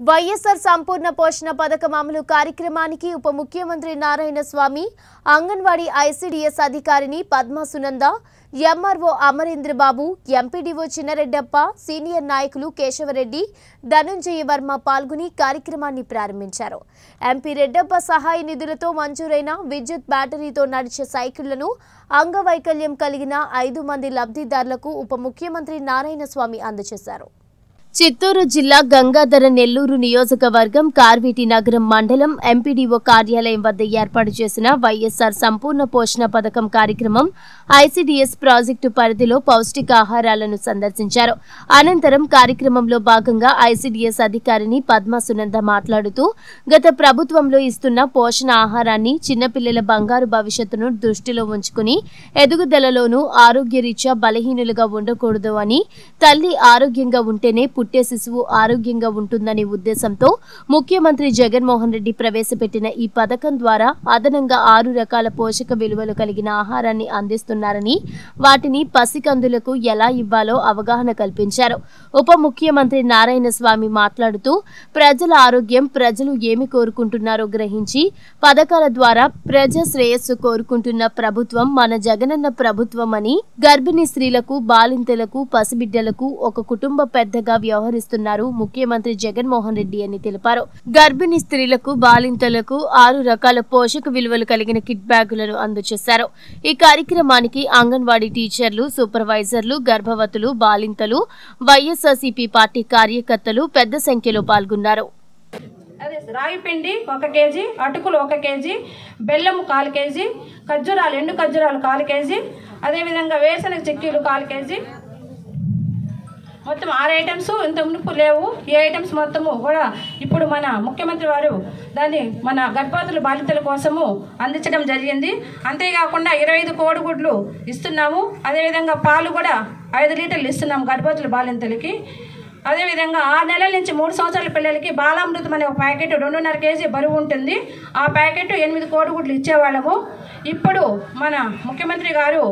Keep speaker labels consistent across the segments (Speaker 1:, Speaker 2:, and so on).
Speaker 1: వైఎస్ఆర్ సంపూర్ణ పోషణ పథకం అమలు కార్యక్రమానికి ఉప ముఖ్యమంత్రి నారాయణ స్వామి అంగన్వాడీ ఐసీడీఎస్ అధికారిని Padma Sunanda MRO Amarendrababu MPDO Chinnareddappa senior నాయకులు కేశవరెడ్డి ధనుంజయ వర్మ పాల్గొని కార్యక్రమాన్ని ప్రారంభించారు. ఎంపీ రెడ్డప్ప సహాయ నిధులతో మంజూరైన విద్యుత్ బ్యాటరీతో నడిచే సైకిళ్ళను అంగవైకల్యం కలిగిన ఐదు మంది లబ్ధిదారులకు ఉప ముఖ్యమంత్రి నారాయణ స్వామి అందజేశారు. చిత్తూరు జిల్లా గంగాధర నెల్లూరు నియోజకవర్గం కార్వీటి నగరం మండలం ఎంపీడీఓ కార్యాలయం వద్ద ఏర్పాటు చేసిన వైఎస్ఆర్ సంపూర్ణ పోషణ పథకం కార్యక్రమం ఐసీడీఎస్ ప్రాజెక్టు పరిధిలో పౌష్టికాహారాలను సందర్శించారు. అనంతరం కార్యక్రమంలో భాగంగా ఐసీడీఎస్ అధికారిని పద్మా సునంద మాట్లాడుతూ గత ప్రభుత్వంలో ఇస్తున్న పోషణ ఆహారాన్ని చిన్నపిల్లల బంగారు భవిష్యత్తును దృష్టిలో ఉంచుకుని ఎదుగుదలలోనూ ఆరోగ్యరీత్యా బలహీనులుగా ఉండకూడదు అని తల్లి ఆరోగ్యంగా ఉంటేనే పుట్టే శిశువు ఆరోగ్యంగా ఉంటుందనే ఉద్దేశంతో ముఖ్యమంత్రి జగన్మోహన్ రెడ్డి ప్రవేశపెట్టిన ఈ పథకం ద్వారా అదనంగా ఆరు రకాల పోషక విలువలు కలిగిన ఆహారాన్ని చేస్తున్నారని వాటిని పసికందులకు ఎలా ఇవ్వాలో అవగాహన కల్పించారు. ఉప ముఖ్యమంత్రి నారాయణ స్వామి మాట్లాడుతూ ప్రజల ఆరోగ్యం ప్రజలు ఏమి కోరుకుంటున్నారో గ్రహించి పథకాల ద్వారా ప్రజా శ్రేయస్సు కోరుకుంటున్న ప్రభుత్వం మన జగనన్న ప్రభుత్వం అని గర్భిణీ స్త్రీలకు బాలింతలకు పసిబిడ్డలకు ఒక కుటుంబ పెద్దగా వ్యవహరిస్తున్నారు ముఖ్యమంత్రి జగన్మోహన్ రెడ్డి అని తెలిపారు. గర్భిణీ స్త్రీలకు బాలింతలకు ఆరు రకాల పోషక విలువలు కలిగిన కిట్ బ్యాగులను అందజేశారు. ఈ కార్యక్రమానికి అంగన్వాడీ టీచర్లు సూపర్వైజర్లు గర్భవతులు బాలింతలు వైఎస్ఆర్సీపీ పార్టీ కార్యకర్తలు పెద్ద సంఖ్యలో పాల్గొన్నారు.
Speaker 2: అదే రాగి పిండి ఒక కేజీ అటుకులు ఒక కేజీ బెల్లము కాలు కేజీ ఖర్జూరాలు ఎండు ఖర్జూరాలు కాలు కేజీ అదేవిధంగా వేరుశనగ చిక్కీలు కాలు కేజీ మొత్తం ఆరు ఐటమ్స్ ఇంత మునుపు లేవు. ఈ ఐటమ్స్ మొత్తము కూడా ఇప్పుడు మన ముఖ్యమంత్రి వారు దాన్ని మన గర్భవతుల బాధితుల కోసము అందించడం జరిగింది. అంతేకాకుండా ఇరవై ఐదు కోడిగుడ్లు ఇస్తున్నాము. అదేవిధంగా పాలు కూడా ఐదు లీటర్లు ఇస్తున్నాము గర్భవతుల బాలింతలకి. అదేవిధంగా ఆరు నెలల నుంచి మూడు సంవత్సరాల పిల్లలకి బాలామృతం అనే ఒక ప్యాకెట్ రెండున్నర కేజీ బరువు ఉంటుంది. ఆ ప్యాకెట్ ఎనిమిది కోడిగుడ్లు ఇచ్చేవాళ్ళము. ఇప్పుడు మన ముఖ్యమంత్రి గారు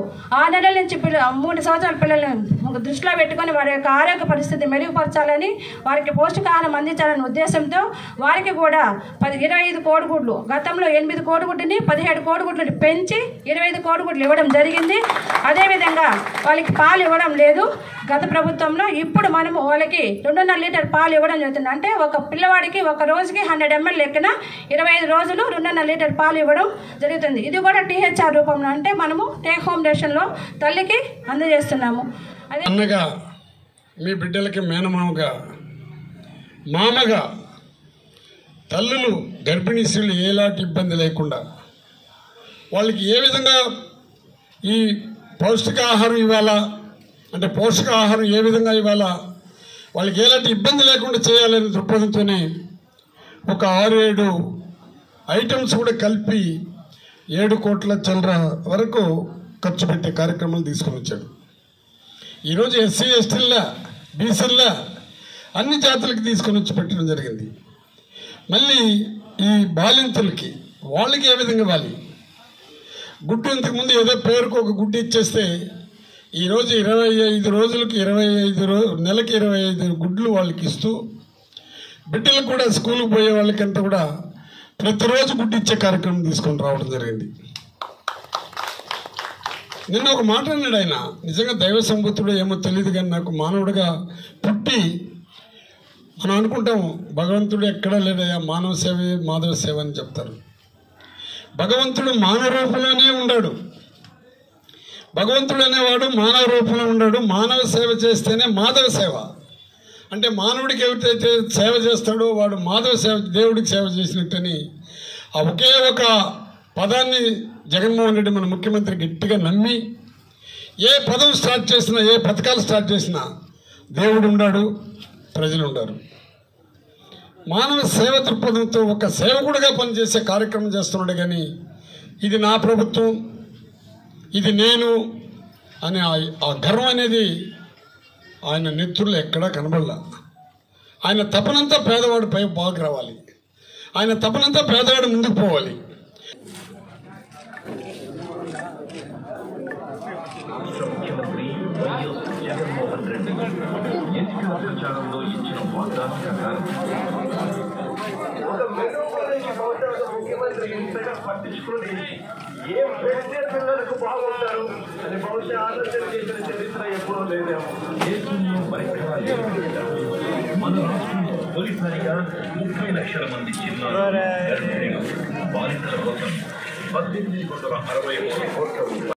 Speaker 2: ఆరు నెలల నుంచి పిల్ల మూడు సంవత్సరాల పిల్లలను దృష్టిలో పెట్టుకొని వారి యొక్క ఆరోగ్య పరిస్థితి మెరుగుపరచాలని వారికి పౌష్టికాహారం అందించాలనే ఉద్దేశంతో వారికి కూడా పది ఇరవై ఐదు కోడిగుడ్లు గతంలో ఎనిమిది కోడిగుడ్డుని పదిహేడు కోడిగుడ్లు పెంచి ఇరవై ఐదు కోడిగుడ్లు ఇవ్వడం జరిగింది. అదేవిధంగా వాళ్ళకి పాలు ఇవ్వడం లేదు. గత ప్రభుత్వంలో ఇప్పుడు మనము వాళ్ళకి రెండున్నర లీటర్ పాలు ఇవ్వడం జరుగుతుంది. అంటే ఒక పిల్లవాడికి ఒక రోజుకి హండ్రెడ్ ఎంఎల్ లెక్కన ఇరవై ఐదు రోజులు రెండున్నర లీటర్ పాలు ఇవ్వడం జరుగుతుంది. ఇది కూడా టీహెచ్ఆర్ రూపంలో అంటే మనము టేక్ హోమ్ రేషన్లో తల్లికి అందజేస్తున్నాము. అదే
Speaker 3: అన్నగా మీ బిడ్డలకి మేనమామగా మామగా తల్లులు గర్భిణీ స్త్రీలు ఎలాంటి ఇబ్బంది లేకుండా వాళ్ళకి ఏ విధంగా ఈ పౌష్టికాహారం ఇవ్వాలా అంటే పోషకాహారం ఏ విధంగా ఇవ్వాలా వాళ్ళకి ఎలాంటి ఇబ్బంది లేకుండా చేయాలనే దృక్పథంతోనే ఒక ఆరు ఏడు ఐటమ్స్ కూడా కలిపి ఏడు కోట్ల చిల్లర వరకు ఖర్చు పెట్టే కార్యక్రమాలు తీసుకొని వచ్చాడు ఈరోజు ఎస్సీ ఎస్టీల బీసీల అన్ని జాతులకి తీసుకొని వచ్చి పెట్టడం జరిగింది. మళ్ళీ ఈ బాలింతలకి వాళ్ళకి ఏ విధంగా ఇవ్వాలి? గుడ్డు ఇంతకుముందు ఏదో పేరుకు ఒక గుడ్డు ఇచ్చేస్తే ఈరోజు ఇరవై ఐదు రోజులకు ఇరవై ఐదు రో నెలకి ఇరవై ఐదు గుడ్లు వాళ్ళకి ఇస్తూ బిడ్డలకు కూడా స్కూల్కి పోయే వాళ్ళకంతా కూడా ప్రతిరోజు గుడ్డు ఇచ్చే కార్యక్రమం తీసుకొని రావడం జరిగింది. నిన్న ఒక మాట అన్నాడు ఆయన. నిజంగా దైవ సంబుద్ధుడు ఏమో తెలియదు కానీ నాకు మానవుడిగా పుట్టి మనం అనుకుంటాము భగవంతుడు ఎక్కడా లేదయా మానవ సేవ మాధవ సేవ అని చెప్తారు. భగవంతుడు మానవ రూపంలోనే ఉన్నాడు భగవంతుడు అనేవాడు మానవ రూపంలో ఉన్నాడు. మానవ సేవ చేస్తేనే మాధవ సేవ. అంటే మానవుడికి ఎవరైతే సేవ చేస్తాడో వాడు మాధవ సేవ దేవుడికి సేవ చేసినట్టని ఆ ఒకే ఒక పదాన్ని జగన్మోహన్ రెడ్డి మన ముఖ్యమంత్రి గట్టిగా నమ్మి ఏ పదం స్టార్ట్ చేసినా ఏ పథకాలు స్టార్ట్ చేసినా దేవుడు ఉన్నాడు ప్రజలు ఉన్నారు మానవ సేవ దృక్పథంతో ఒక సేవకుడిగా పనిచేసే కార్యక్రమం చేస్తున్నాడు కానీ ఇది నా ప్రభుత్వం ఇది నేను అనే ఆ- గర్వం అనేది ఆయన నెత్తుల్లో ఎక్కడా కనబడలా. ఆయన తపనంతా పేదవాడు పై బాగు రావాలి. ఆయన తపనంతా పేదవాడు ముందుకు పోవాలి.
Speaker 4: జగన్మోహన్ రెడ్డి ఎన్నికల ప్రచారంలో ఇచ్చిన వాగ్దానం ప్రకారం పట్టించుకొని ఏం పెడితే పిల్లలకు బాగుంటారు అని బహుశా ఆలోచన చేసిన చరిత్ర ఎప్పుడూ లేదేమో మన రాష్ట్రంలో తొలిసారిగా ముప్పై లక్షల మంది చిన్నారు గర్భిణీలు బాలికల కోసం పద్దెనిమిది వందల అరవై మూడు కోట్ల రూపాయలు